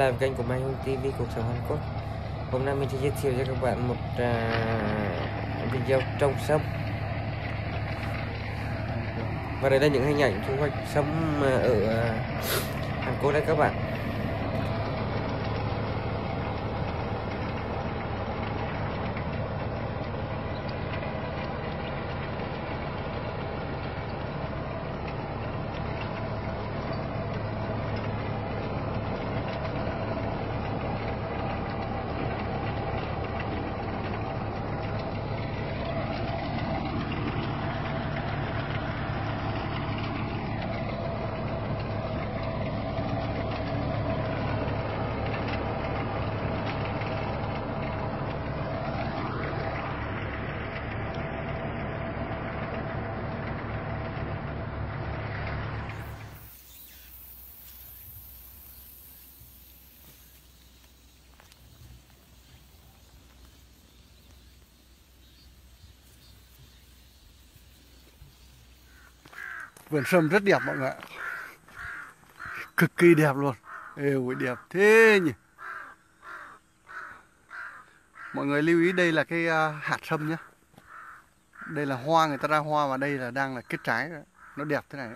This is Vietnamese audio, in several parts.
làm kênh của Mai Hương TV cuộc sống Hàn Quốc. Hôm nay mình sẽ giới thiệu cho các bạn một uh, video trong sâm. Và đây là những hình ảnh thu hoạch sâm à, ở uh, Hàn Quốc đấy các bạn. Vườn sâm rất đẹp mọi người ạ. Cực kỳ đẹp luôn. Êu đẹp thế nhỉ. Mọi người lưu ý đây là cái à, hạt sâm nhé đây là hoa, người ta ra hoa và đây là đang là kết trái nó đẹp thế này.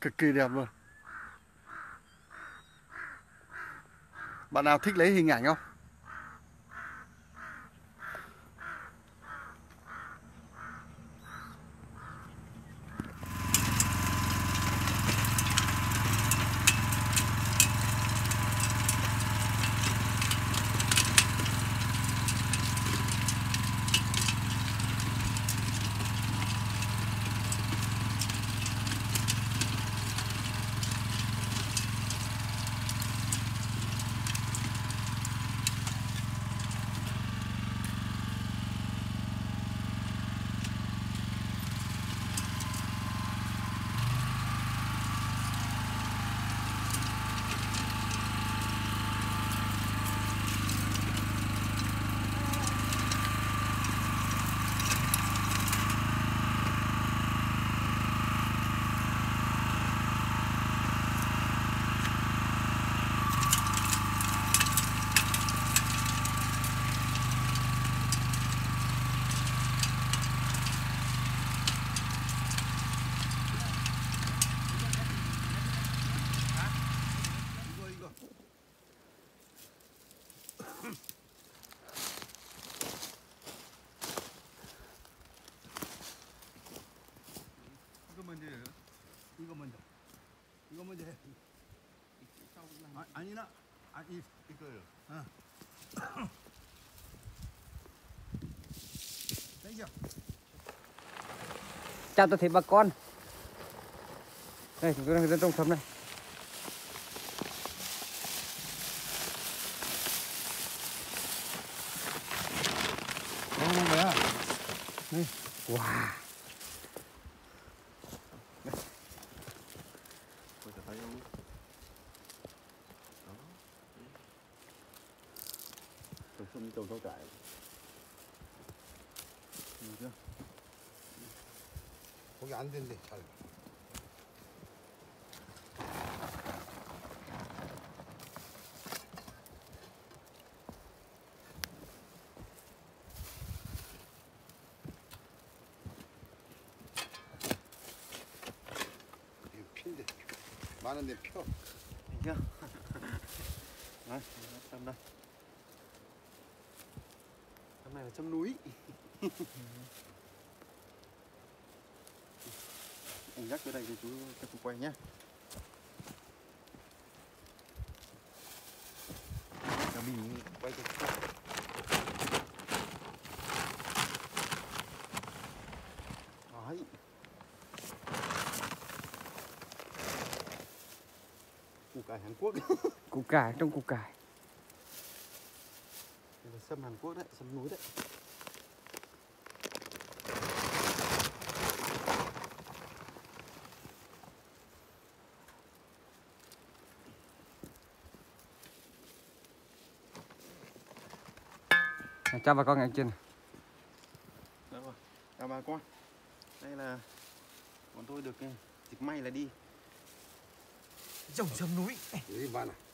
Cực kỳ đẹp luôn. Bạn nào thích lấy hình ảnh không? 이거 먼저 해. 아, 아니나? 아, 이, 이거요. 어. 당겨. chào toàn thể bà con đây chúng tôi đang hướng trong sâm này 어, 뭐야? wow mình trồng thâu trại 그죠? 거기 안 된대 잘 핀데 많은데 펴. 아, 감사합니다. này là sâm núi. Anh dắt tới đây thì chú cho chú quay nhé. Cho mình quay cho chú. Đấy. Củ cải Hàn Quốc. củ cải trong củ cải sâm Hàn Quốc đấy, sâm núi đấy. Chào bà con nghe trên dạ vâng, Chào bà con. Đây là bọn tôi được ừ, dịch may là đi. Dòng sâm núi. Đấy bạn à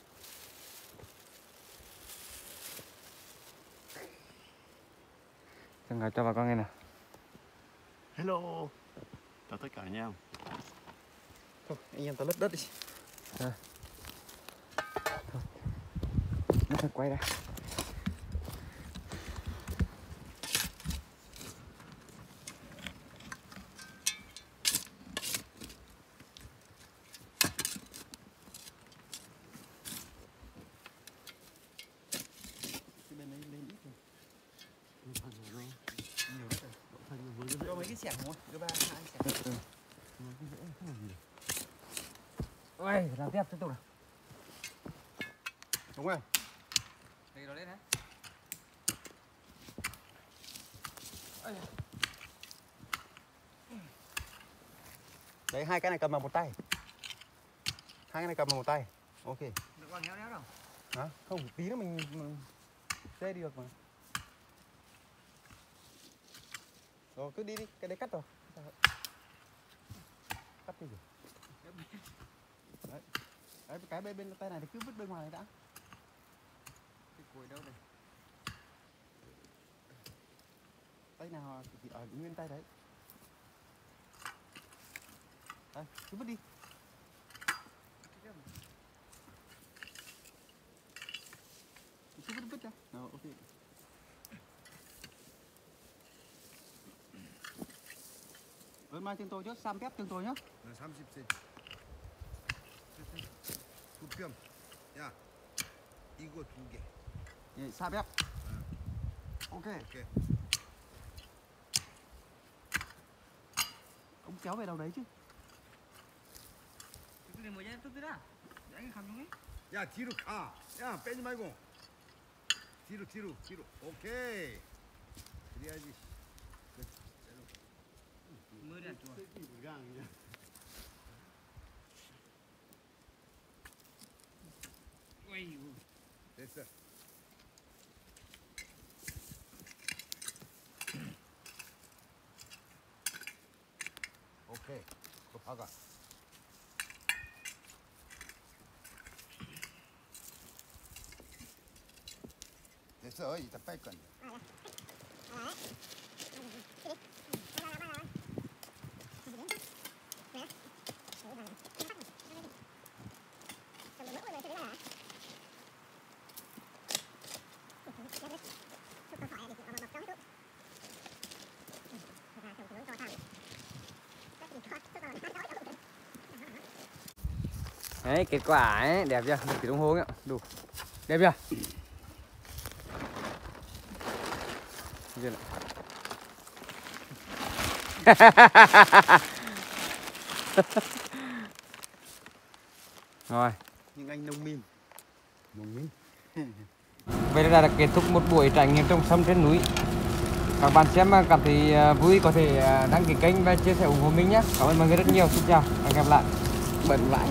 아. Chào ngài cho bà con nghe nào hello. Chào tất cả anh em. Thôi anh em ta lấp đất đi. Nó phải quay ra cái bên đấy lên ít rồi nhiều đất rồi cho mấy cái xẻng ba hai xẻng Ôi, làm tiếp tiếp tục nào. Đúng rồi. Thì nó lên hả? đấy hai cái này cầm vào một tay. Hai cái này cầm vào một tay. Ok. Được còn héo héo đâu. Hả? Không tí nữa mình, mình đi được mà rồi, cứ đi đi, cái đấy cắt rồi. Cắt đi rồi. Đấy. Đấy, cái bên bên tay này thì cứ vứt bên ngoài này đã. Cái cùi đâu này? Tay nào à? thì ở à, nguyên tay đấy. Đây, cứ vứt đi cứ vứt vứt ra rồi ok ơn mai chân tôi chứ sam phép chân tôi nhá 나 30cm. 두뼘. 야, 이거 두 개. Vậy, sa phép ok 오케이. ông kéo về đầu đấy chứ Cái này mới ra tốt ra Để anh khám xuống ấy 야, 뒤로 가. 야, 빼지 말고. 뒤로, 뒤로, 뒤로. 오케이. 그래야지. 됐어. 오케이. 그거 박아. 됐어. 이따 뺄 건데. Đấy, kết quả ấy, đẹp chưa? Một tiếng đồng hồ nhá, đủ. Đẹp chưa? Rồi, nhưng anh nông min 농민? vậy là đã kết thúc một buổi trải nghiệm trồng sâm trên núi. Các bạn xem mà cảm thấy à, vui có thể à, đăng ký kênh và chia sẻ ủng hộ mình nhé. Cảm ơn mọi người rất nhiều, xin chào, hẹn gặp lại. Bẩn vãi